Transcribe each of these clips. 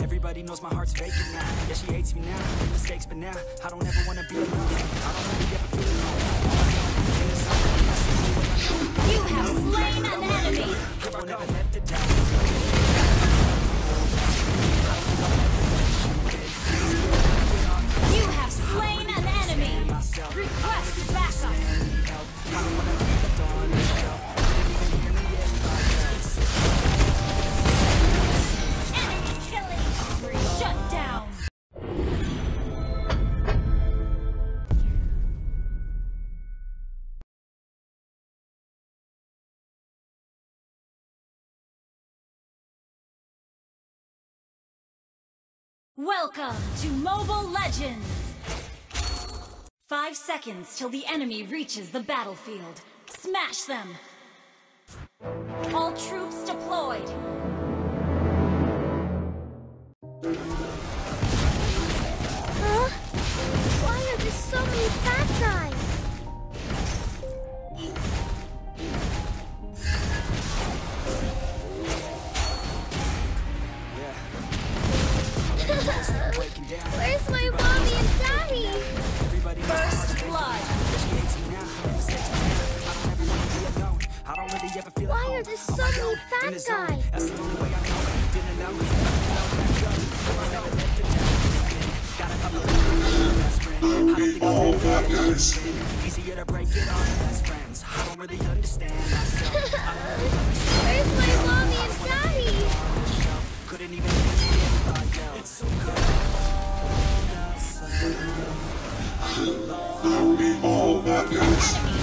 Everybody knows my heart's now. Yeah, she hates me now. Mistakes, but now I don't ever wanna be alone. I don't ever alone. You have slain an enemy. Welcome to Mobile Legends! Five seconds till the enemy reaches the battlefield. Smash them! All troops deployed! Huh? Why are there so many bad guys? bad guy. Oh, that guys. Easier to break it off best friends. I don't really understand Where's my mommy and daddy? Couldn't even It's so good. Be all that.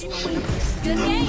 Good game.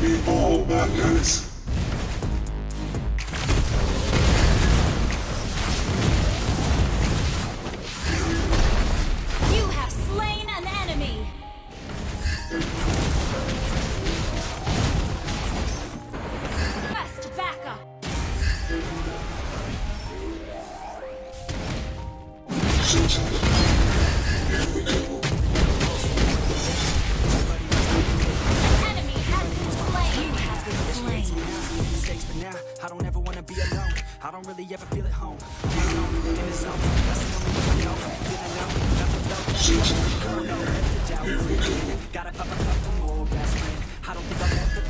be all matters. But now, I don't ever wanna be alone I don't really ever feel at home in the zone, that's the only way I know Feeling low, not to blow Going over, Gotta pop a couple more aspirin I don't think I'll ever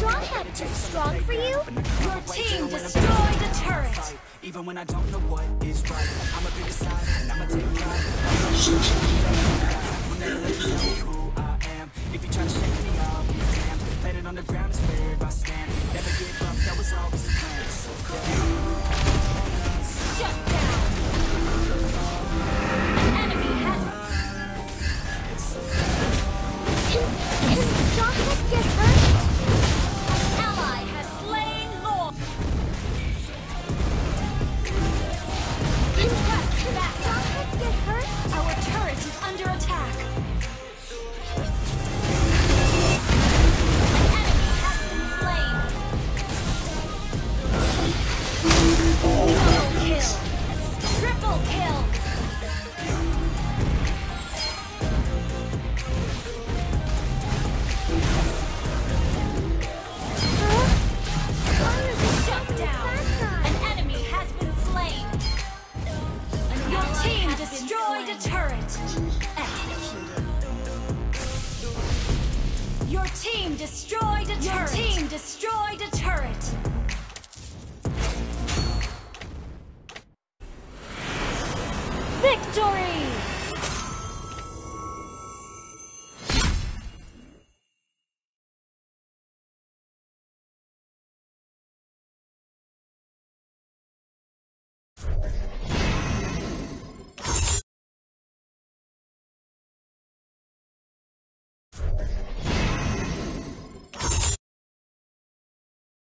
strong hat too strong for you? Your team destroyed the turret! Even when I don't know what is right, I'm a bigger side, and i'm a take you who I am. If you try to shake me, on the ground is where I stand. team destroyed a Your turret. Your team destroyed a turret.